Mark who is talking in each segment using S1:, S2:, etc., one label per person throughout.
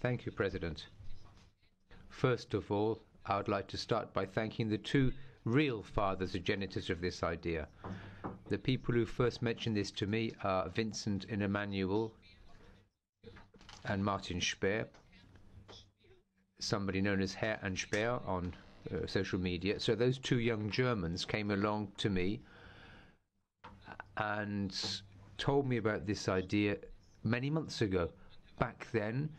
S1: Thank you, President. First of all, I would like to start by thanking the two real fathers or genitors of this idea. The people who first mentioned this to me are Vincent and Immanuel and Martin Speer, somebody known as Herr and Speer on uh, social media. So those two young Germans came along to me and told me about this idea many months ago. Back then,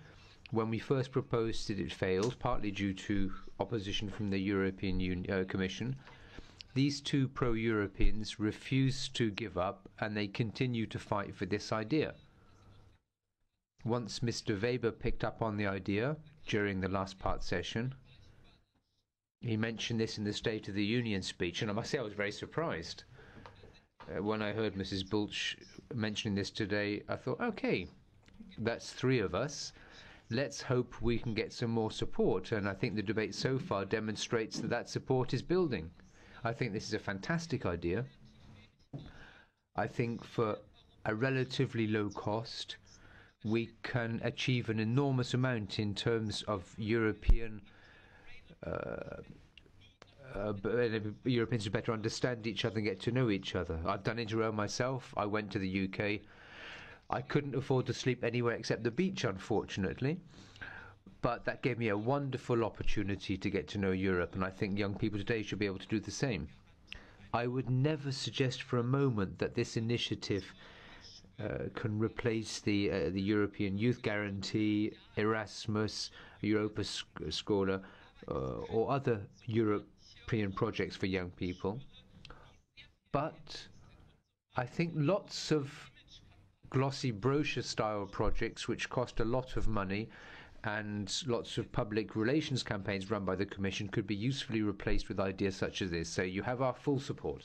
S1: when we first proposed it, it failed, partly due to opposition from the European Union, uh, Commission. These two pro Europeans refused to give up and they continue to fight for this idea. Once Mr. Weber picked up on the idea during the last part session, he mentioned this in the State of the Union speech, and I must say I was very surprised. Uh, when I heard Mrs. Bulc mentioning this today, I thought, okay, that's three of us. Let's hope we can get some more support. And I think the debate so far demonstrates that that support is building. I think this is a fantastic idea. I think for a relatively low cost, we can achieve an enormous amount in terms of European. Uh, Europeans to better understand each other and get to know each other. I've done it around myself. I went to the UK. I couldn't afford to sleep anywhere except the beach, unfortunately. But that gave me a wonderful opportunity to get to know Europe, and I think young people today should be able to do the same. I would never suggest for a moment that this initiative uh, can replace the uh, the European Youth Guarantee, Erasmus, Europa Scholar, uh, Uh, or other European projects for young people. But I think lots of glossy brochure style projects which cost a lot of money and lots of public relations campaigns run by the Commission could be usefully replaced with ideas such as this. So you have our full support.